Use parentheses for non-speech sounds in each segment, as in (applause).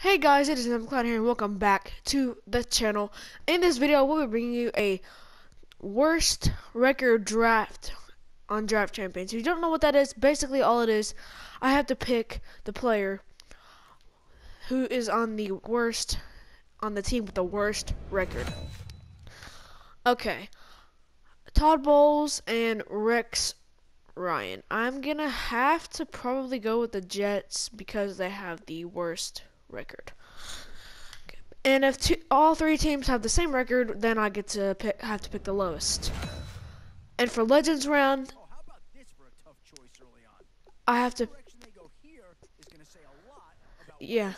Hey guys, it is McLeod here and welcome back to the channel. In this video, we'll be bringing you a worst record draft on Draft Champions. If you don't know what that is, basically all it is, I have to pick the player who is on the worst, on the team with the worst record. Okay, Todd Bowles and Rex Ryan. I'm gonna have to probably go with the Jets because they have the worst record. And if two, all three teams have the same record, then I get to pick, have to pick the lowest. And for Legends round, Oh, how about this for a tough choice early on? I have to Direction they go here is going to say a lot about yeah.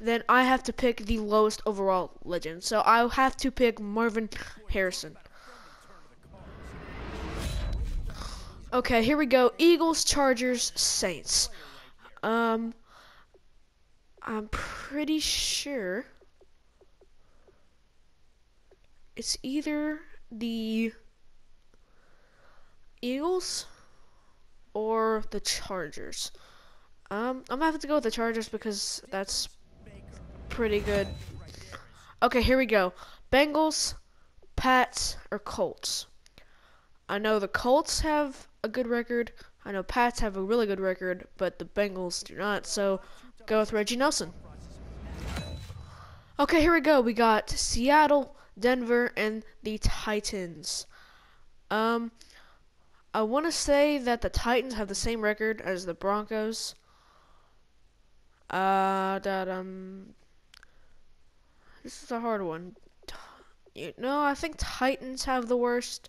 Then I have to pick the lowest overall legend. So I have to pick Marvin Harrison. Okay, here we go. Eagles, Chargers, Saints. Um, I'm pretty sure it's either the Eagles or the Chargers. Um, I'm gonna have to go with the Chargers because that's pretty good. Okay, here we go. Bengals, Pats, or Colts. I know the Colts have a good record. I know Pats have a really good record, but the Bengals do not. So go with Reggie Nelson. Okay, here we go. We got Seattle, Denver, and the Titans. Um, I want to say that the Titans have the same record as the Broncos. Uh, that um, this is a hard one. You know, I think Titans have the worst.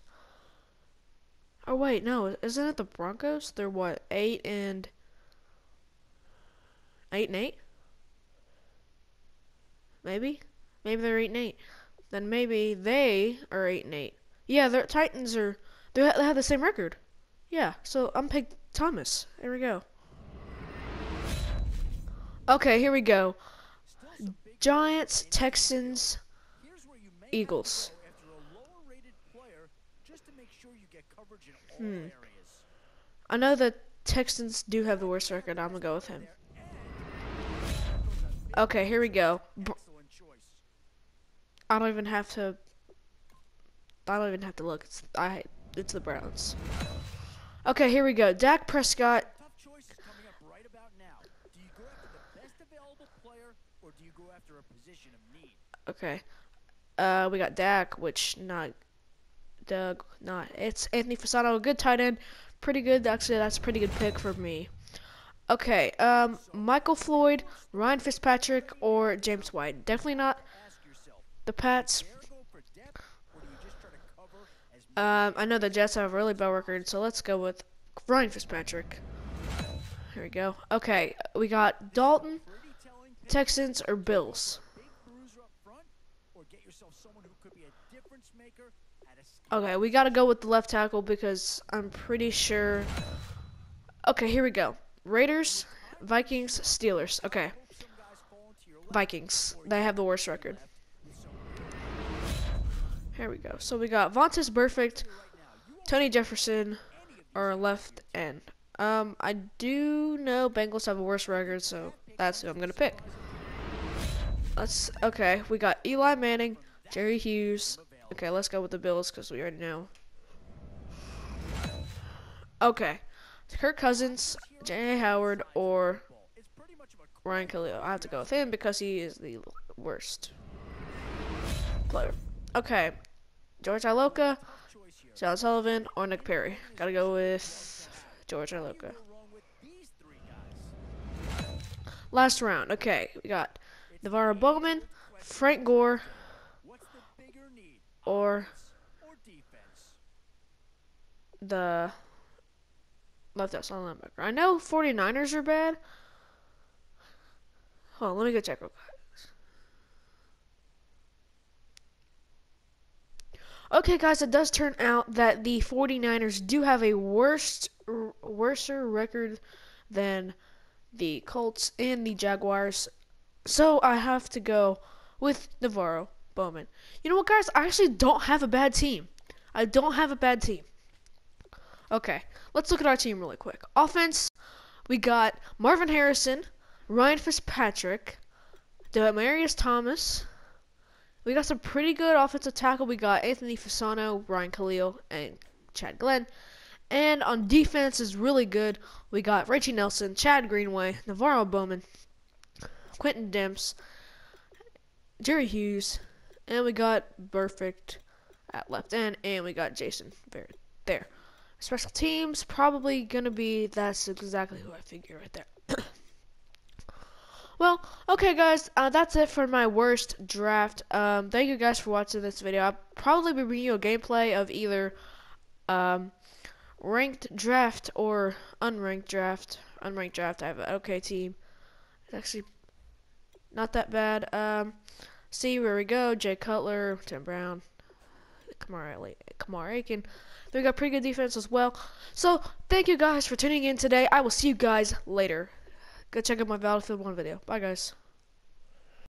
Oh wait, no, isn't it the Broncos? They're what eight and eight and eight? Maybe, maybe they're eight and eight. Then maybe they are eight and eight. Yeah, their Titans are. They ha- they have the same record. Yeah, so I'm pick Thomas. Here we go. Okay, here we go. Giants, Texans, to Eagles. to Hmm. I know the Texans do have the worst record. I'm gonna go with him. Okay, here we go. I don't even have to. I don't even have to look. It's I. It's the Browns. Okay, here we go. Dak Prescott. Right? Okay. Uh, we got Dak, which not Doug, not it's Anthony Fasano, a good tight end, pretty good. Actually, that's a pretty good pick for me. Okay. Um, Michael Floyd, Ryan Fitzpatrick, or James White. Definitely not the Pats. Um, I know the Jets have a really bad record, so let's go with Ryan Fitzpatrick. Here we go. Okay, we got Dalton, Texans, or Bills. Okay, we gotta go with the left tackle because I'm pretty sure. Okay, here we go. Raiders, Vikings, Steelers. Okay, Vikings. They have the worst record. Here we go. So we got Vontaze Burfict, Tony Jefferson, or left end. Um, I do know Bengals have a worse record, so that's who I'm gonna pick. Let's. Okay, we got Eli Manning, Jerry Hughes. Okay, let's go with the Bills because we already know. Okay, Kirk Cousins, J.A. Howard, or Ryan Kalil. I have to go with him because he is the worst player. Okay, George Iloka. John Sullivan, or Nick Perry. Gotta go with George Iloka. Last round. Okay, we got NaVorro Bowman, Frank Gore, or the left outside linebacker. I know 49ers are bad. Hold on, let me go check real quick. Okay, guys, it does turn out that the 49ers do have a worst, worser record than the Colts and the Jaguars. So I have to go with NaVorro Bowman. You know what, guys? I actually don't have a bad team. I don't have a bad team. Okay, let's look at our team really quick. Offense, we got Marvin Harrison, Ryan Fitzpatrick, Demaryius Thomas. We got some pretty good offensive tackle. We got Anthony Fasano, Ryan Kalil, and Chad Glenn. And on defense is really good. We got Richie Nelson, Chad Greenway, NaVorro Bowman, Quintin Demps, Jerry Hughes, and we got Burfict at left end, and we got Jason there. Special teams probably gonna be that's exactly who I figure right there. (coughs) well, okay, guys, uh, that's it for my worst draft. Um, thank you guys for watching this video. I'll probably be bringing you a gameplay of either um, ranked draft or unranked draft. Unranked draft. I have an okay team. It's actually not that bad. Um, see where we go. Jay Cutler, Tim Brown, Kamar, Kamar Aiken. They got pretty good defense as well. So thank you guys for tuning in today. I will see you guys later. Go check out my Battlefield 1 video. Bye guys.